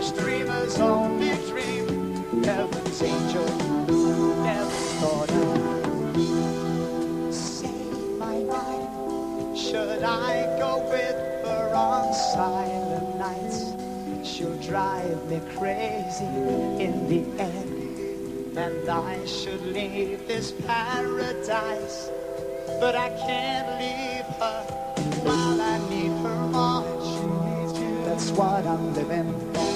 foolish dreamers only dream. Heaven's angel never thought I'd save my life. Should I go with her on silent nights? She'll drive me crazy in the end. And I should leave this paradise. But I can't leave her while I need her more. That's what I'm living for.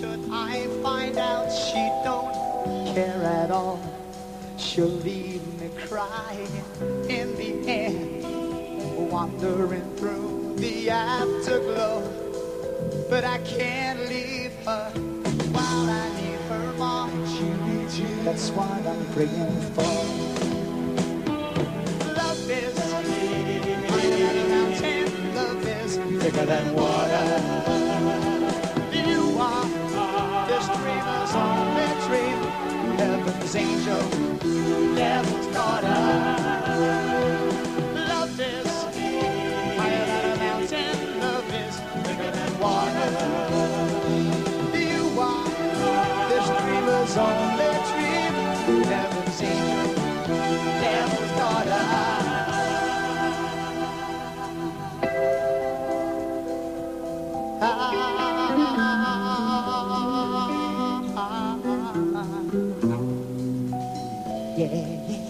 Should I find out she don't care at all? She'll leave me crying in the end, wandering through the afterglow. But I can't leave her while I need her more. She needs you. That's what I'm praying for. Love is higher than a mountain. Love is thicker than water. his angel who never caught up. Love is higher than a mountain, love is bigger than water. You are this dreamer's only dream who angel, devil's daughter. Ah. yeah.